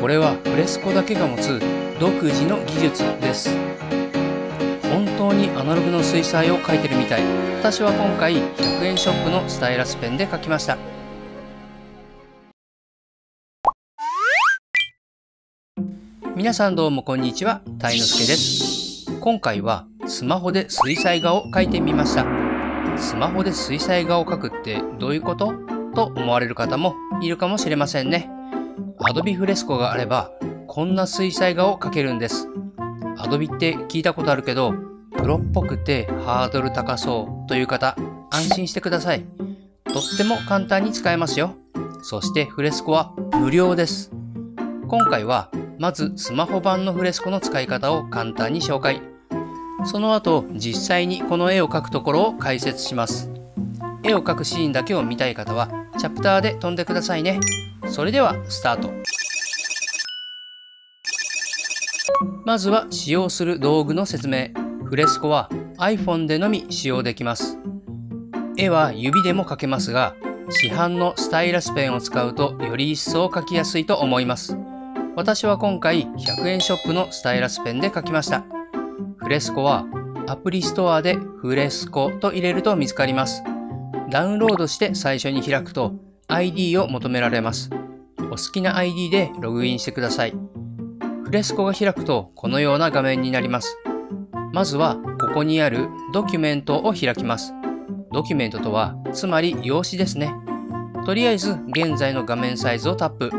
これはフレスコだけが持つ独自の技術です本当にアナログの水彩を描いてるみたい私は今回100円ショップのスタイラスペンで描きました皆さんどうもこんにちは、たいのすけです。今回はスマホで水彩画を描いてみました。スマホで水彩画を描くってどういうこと？と思われる方もいるかもしれませんね。Adobe フレスコがあればこんな水彩画を描けるんです。Adobe って聞いたことあるけど、プロっぽくてハードル高そうという方、安心してください。とっても簡単に使えますよ。そしてフレスコは無料です。今回はまずスマホ版のフレスコの使い方を簡単に紹介。その後実際にこの絵を描くところを解説します。絵を描くシーンだけを見たい方はチャプターで飛んでくださいね。それではスタート。まずは使用する道具の説明。フレスコは iPhone でのみ使用できます。絵は指でも描けますが、市販のスタイラスペンを使うとより一層描きやすいと思います。私は今回100円ショップのスタイラスペンで描きました。フレスコはアプリストアでフレスコと入れると見つかります。ダウンロードして最初に開くと ID を求められます。お好きな ID でログインしてください。フレスコが開くとこのような画面になります。まずはここにあるドキュメントを開きます。ドキュメントとはつまり用紙ですね。とりあえず現在の画面サイズをタップ。こ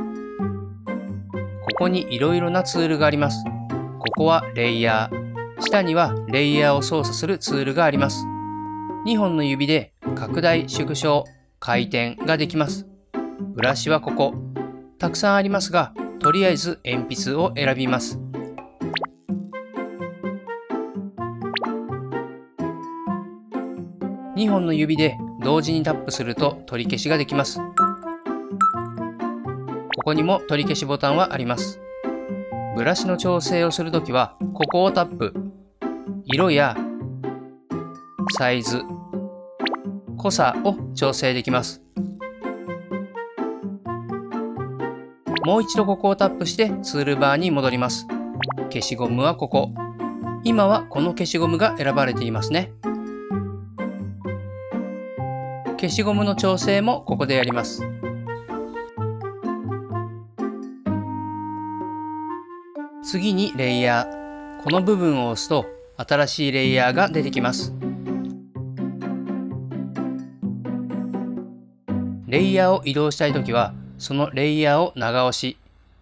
こにいろいろなツールがあります。ここはレイヤー。下にはレイヤーを操作するツールがあります。2本の指で拡大、縮小、回転ができます。ブラシはここ。たくさんありますが、とりあえず鉛筆を選びます。2本の指で同時にタップすると取り消しができます。ここにも取り消しボタンはあります。ブラシの調整をするときは、ここをタップ。色やサイズ、濃さを調整できます。もう一度ここをタップしてツールバーに戻ります。消しゴムはここ。今はこの消しゴムが選ばれていますね。消しゴムの調整もここでやります。次にレイヤー。この部分を押すと新しいレイヤーが出てきます。レイヤーを移動したいときは、そのレイヤーを長押し、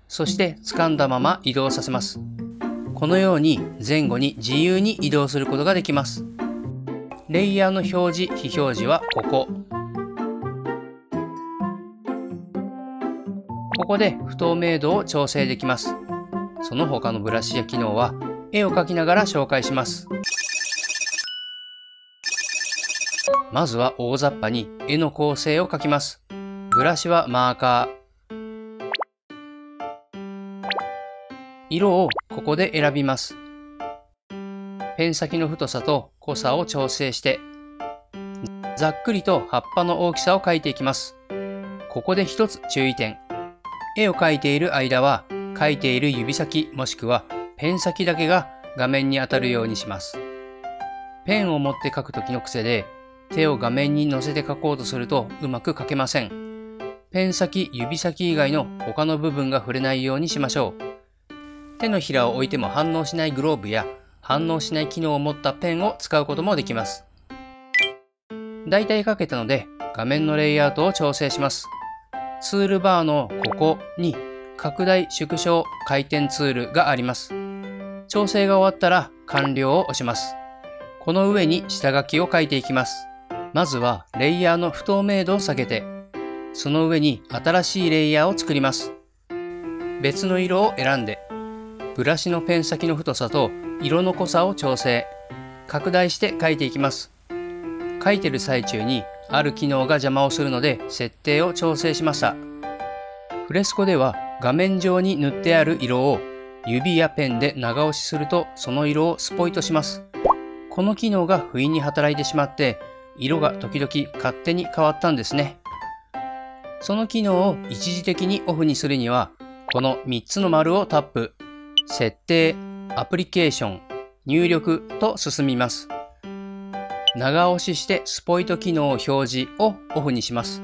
そして掴んだまま移動させます。このように前後に自由に移動することができます。レイヤーの表示、非表示はここ。ここで不透明度を調整できます。その他のブラシや機能は絵を描きながら紹介します。まずは大雑把に絵の構成を描きます。ブラシはマーカー。色をここで選びます。ペン先の太さと濃さを調整して、ざっくりと葉っぱの大きさを描いていきます。ここで一つ注意点。絵を描いている間は、描いている指先もしくはペン先だけが画面に当たるようにします。ペンを持って描くときの癖で、手を画面に乗せて描こうとするとうまく描けません。ペン先、指先以外の他の部分が触れないようにしましょう。手のひらを置いても反応しないグローブや反応しない機能を持ったペンを使うこともできます。だいたい描けたので画面のレイアウトを調整します。ツールバーのここに拡大、縮小、回転ツールがあります。調整が終わったら完了を押します。この上に下書きを書いていきます。まずはレイヤーの不透明度を下げて、その上に新しいレイヤーを作ります。別の色を選んで、ブラシのペン先の太さと色の濃さを調整、拡大して書いていきます。書いてる最中にある機能が邪魔をするので設定を調整しました。フレスコでは画面上に塗ってある色を指やペンで長押しするとその色をスポイトします。この機能が不意に働いてしまって色が時々勝手に変わったんですね。その機能を一時的にオフにするにはこの3つの丸をタップ、設定、アプリケーション、入力と進みます。長押ししてスポイト機能を表示をオフにします。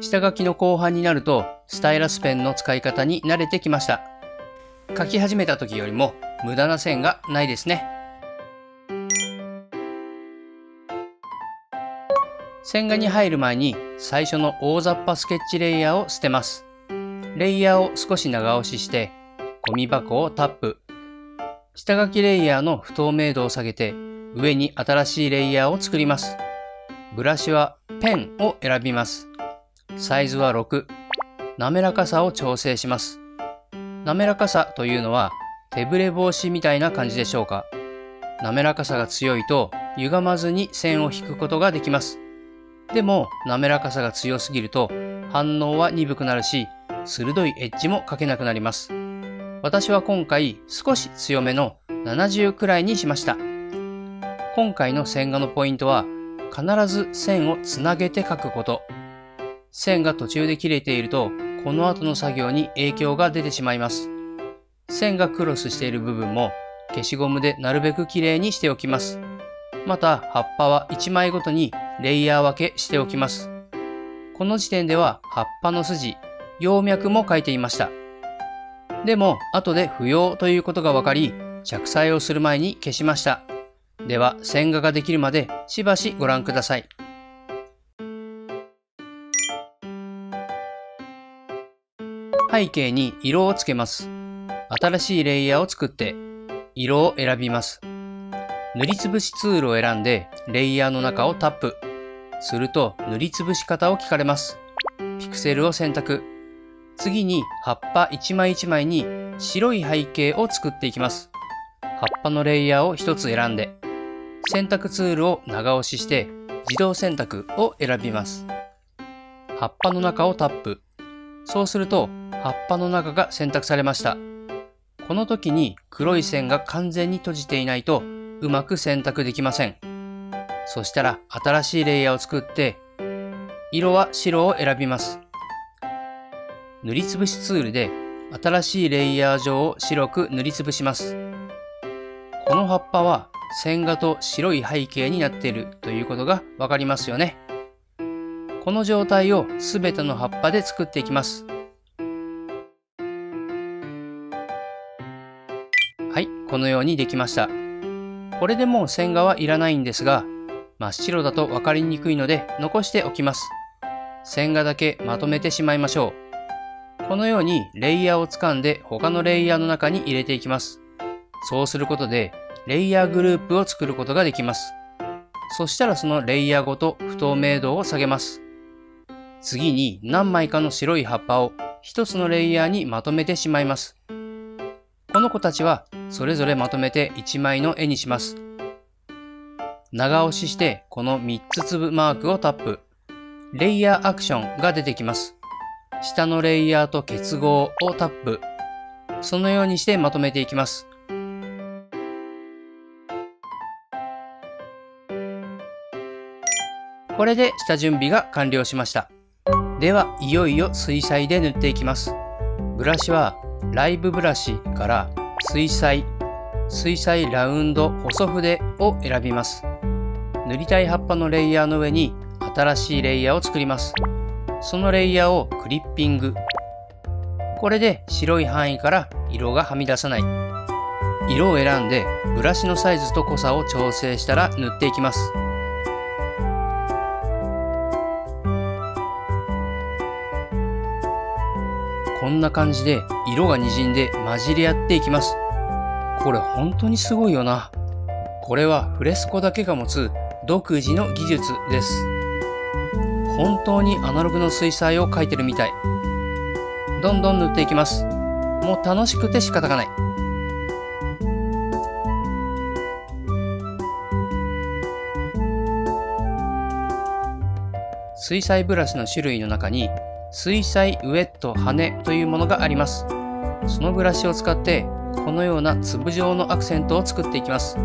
下書きの後半になるとスタイラスペンの使い方に慣れてきました。書き始めた時よりも無駄な線がないですね。線画に入る前に最初の大雑把スケッチレイヤーを捨てます。レイヤーを少し長押ししてゴミ箱をタップ。下書きレイヤーの不透明度を下げて上に新しいレイヤーを作ります。ブラシはペンを選びます。サイズは6。滑らかさを調整します。滑らかさというのは手ぶれ防止みたいな感じでしょうか。滑らかさが強いと歪まずに線を引くことができます。でも滑らかさが強すぎると反応は鈍くなるし、鋭いエッジも描けなくなります。私は今回少し強めの70くらいにしました。今回の線画のポイントは必ず線をつなげて描くこと。線が途中で切れているとこの後の作業に影響が出てしまいます。線がクロスしている部分も消しゴムでなるべくきれいにしておきます。また葉っぱは1枚ごとにレイヤー分けしておきます。この時点では葉っぱの筋、葉脈も書いていました。でも後で不要ということが分かり、着彩をする前に消しました。では線画ができるまでしばしご覧ください。背景に色をつけます。新しいレイヤーを作って色を選びます。塗りつぶしツールを選んでレイヤーの中をタップ。すると塗りつぶし方を聞かれます。ピクセルを選択。次に葉っぱ一枚一枚に白い背景を作っていきます。葉っぱのレイヤーを一つ選んで、選択ツールを長押しして自動選択を選びます。葉っぱの中をタップ。そうすると葉っぱの中が選択されました。この時に黒い線が完全に閉じていないとうまく選択できません。そしたら新しいレイヤーを作って、色は白を選びます。塗りつぶしツールで新しいレイヤー上を白く塗りつぶします。この葉っぱは線画と白い背景になっているということがわかりますよね。この状態をすべての葉っぱで作っていきます。はい、このようにできました。これでもう線画はいらないんですが、真っ白だと分かりにくいので残しておきます。線画だけまとめてしまいましょう。このようにレイヤーを掴んで他のレイヤーの中に入れていきます。そうすることでレイヤーグループを作ることができます。そしたらそのレイヤーごと不透明度を下げます。次に何枚かの白い葉っぱを一つのレイヤーにまとめてしまいます。この子たちはそれぞれまとめて1枚の絵にします。長押ししてこの3つ粒マークをタップ。レイヤーアクションが出てきます。下のレイヤーと結合をタップ。そのようにしてまとめていきます。これで下準備が完了しました。では、いよいよ水彩で塗っていきます。ブラシはライブブラシから水彩、水彩ラウンド細筆を選びます。塗りたい葉っぱのレイヤーの上に新しいレイヤーを作ります。そのレイヤーをクリッピング。これで白い範囲から色がはみ出さない。色を選んでブラシのサイズと濃さを調整したら塗っていきます。こんな感じで色が滲んで混じり合っていきます。これ本当にすごいよな。これはフレスコだけが持つ独自の技術です。本当にアナログの水彩を描いてるみたい。どんどん塗っていきます。もう楽しくて仕方がない。水彩ブラシの種類の中に水彩ウェット羽というものがあります。そのブラシを使ってこのような粒状のアクセントを作っていきます。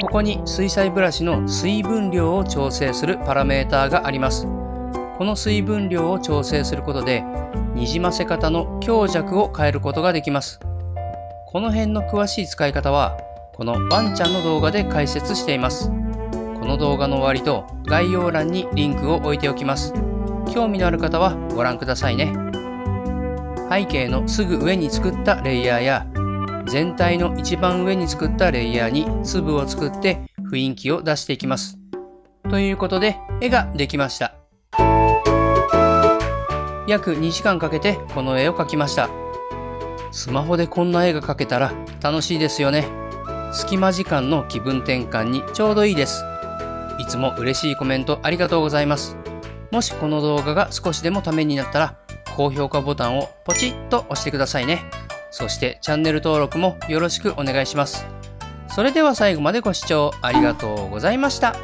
ここに水彩ブラシの水分量を調整するパラメーターがあります。この水分量を調整することでにじませ方の強弱を変えることができます。この辺の詳しい使い方は、このワンちゃんの動画で解説しています。この動画の終わりと概要欄にリンクを置いておきます。興味のある方はご覧くださいね。背景のすぐ上に作ったレイヤーや全体の一番上に作ったレイヤーに粒を作って雰囲気を出していきます。ということで絵ができました。約2時間かけてこの絵を描きました。スマホでこんな絵が描けたら楽しいですよね。隙間時間の気分転換にちょうどいいです。いつも嬉しいコメントありがとうございます。もしこの動画が少しでもためになったら、高評価ボタンをポチッと押してくださいね。そしてチャンネル登録もよろしくお願いします。それでは最後までご視聴ありがとうございました。